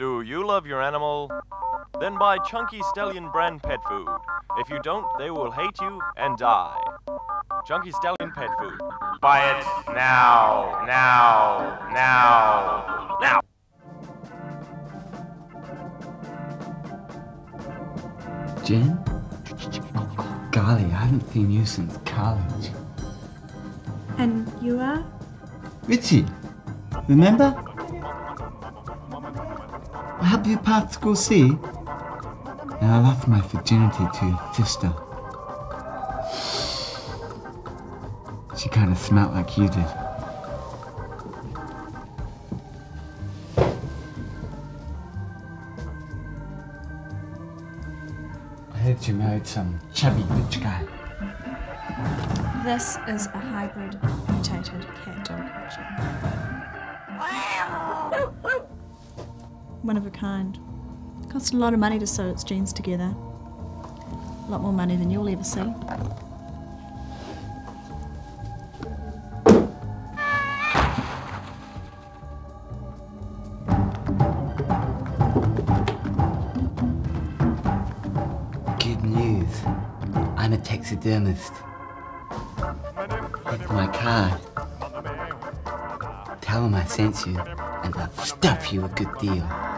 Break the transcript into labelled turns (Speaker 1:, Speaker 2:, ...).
Speaker 1: Do you love your animal? Then buy Chunky Stallion brand pet food. If you don't, they will hate you and die. Chunky Stallion pet food. Buy it now, now, now, now!
Speaker 2: Jen? Golly, I haven't seen you since college.
Speaker 3: And you are?
Speaker 2: Richie, remember? I helped you pass school C. And I lost my virginity to your sister. She kind of smelt like you did. I heard you married some chubby rich guy.
Speaker 3: This is a hybrid mutated cat One of a kind. Costs a lot of money to sew its genes together. A lot more money than you'll ever see.
Speaker 2: Good news. I'm a taxidermist. Here's my card. Tell them I sent you, and I'll stuff you a good deal.